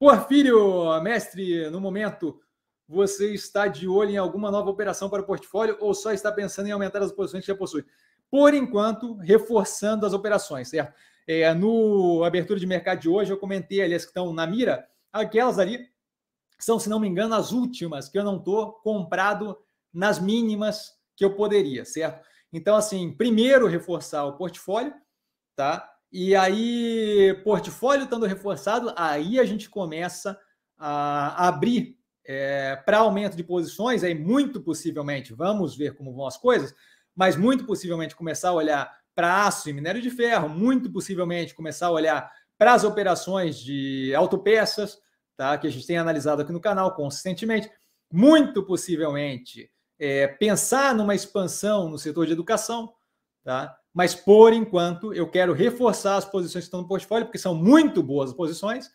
Porfírio, mestre, no momento, você está de olho em alguma nova operação para o portfólio ou só está pensando em aumentar as posições que já possui? Por enquanto, reforçando as operações, certo? É, no abertura de mercado de hoje, eu comentei ali as que estão na mira, aquelas ali são, se não me engano, as últimas que eu não estou comprado nas mínimas que eu poderia, certo? Então, assim, primeiro reforçar o portfólio, tá? E aí, portfólio estando reforçado, aí a gente começa a abrir é, para aumento de posições, aí muito possivelmente, vamos ver como vão as coisas, mas muito possivelmente começar a olhar para aço e minério de ferro, muito possivelmente começar a olhar para as operações de autopeças, tá? que a gente tem analisado aqui no canal consistentemente, muito possivelmente é, pensar numa expansão no setor de educação, tá? Mas por enquanto eu quero reforçar as posições que estão no portfólio, porque são muito boas posições,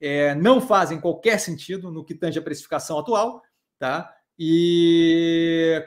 é, não fazem qualquer sentido no que tange a precificação atual, tá? E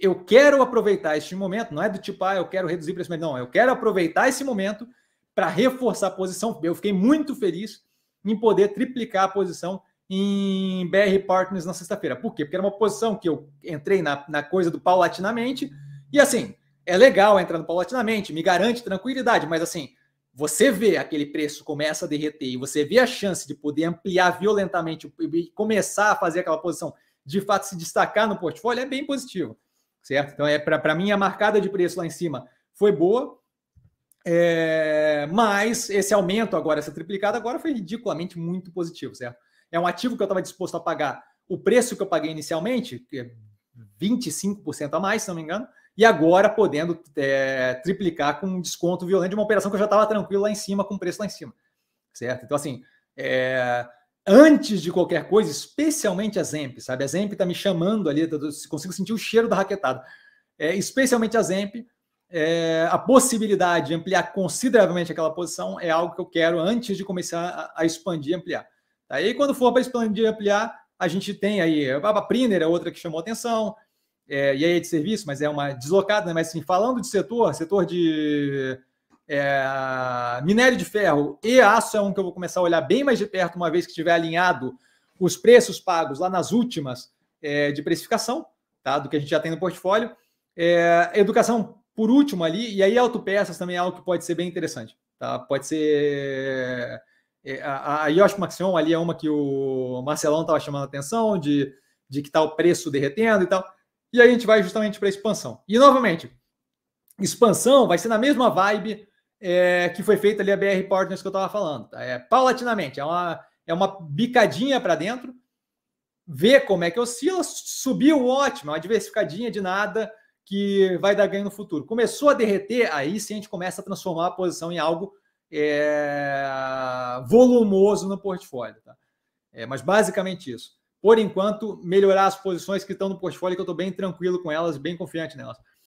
eu quero aproveitar este momento, não é do tipo, ah, eu quero reduzir preço, não, eu quero aproveitar esse momento para reforçar a posição. Eu fiquei muito feliz em poder triplicar a posição em BR Partners na sexta-feira. Por quê? Porque era uma posição que eu entrei na, na coisa do paulatinamente, e assim, é legal entrando paulatinamente, me garante tranquilidade, mas assim, você vê aquele preço começa a derreter e você vê a chance de poder ampliar violentamente e começar a fazer aquela posição de fato se destacar no portfólio, é bem positivo, certo? Então, é para mim, a marcada de preço lá em cima foi boa, é, mas esse aumento agora, essa triplicada agora foi ridiculamente muito positivo, certo? É um ativo que eu estava disposto a pagar o preço que eu paguei inicialmente, que é 25% a mais, se não me engano, e agora podendo é, triplicar com um desconto violento de uma operação que eu já estava tranquilo lá em cima, com preço lá em cima. Certo? Então, assim, é, antes de qualquer coisa, especialmente a Zemp, sabe? A Zemp está me chamando ali, consigo sentir o cheiro da raquetada. É, especialmente a Zemp, é, a possibilidade de ampliar consideravelmente aquela posição é algo que eu quero antes de começar a, a expandir e ampliar. Aí, quando for para expandir e ampliar, a gente tem aí a Priner, é outra que chamou atenção, é, e aí é de serviço, mas é uma deslocada, né? mas assim, falando de setor, setor de é, minério de ferro e aço é um que eu vou começar a olhar bem mais de perto, uma vez que estiver alinhado os preços pagos lá nas últimas é, de precificação, tá? do que a gente já tem no portfólio. É, educação, por último, ali, e aí autopeças também é algo que pode ser bem interessante. Tá? Pode ser. É, a, a Yoshi Maxion ali é uma que o Marcelão estava chamando a atenção, de, de que está o preço derretendo e tal. E aí a gente vai justamente para expansão. E novamente, expansão vai ser na mesma vibe é, que foi feita ali a BR Partners que eu estava falando. Tá? É paulatinamente, é uma, é uma bicadinha para dentro, ver como é que oscila, subiu ótimo, é uma diversificadinha de nada que vai dar ganho no futuro. Começou a derreter, aí sim a gente começa a transformar a posição em algo é, volumoso no portfólio. Tá? É, mas basicamente isso por enquanto, melhorar as posições que estão no portfólio, que eu estou bem tranquilo com elas, bem confiante nelas.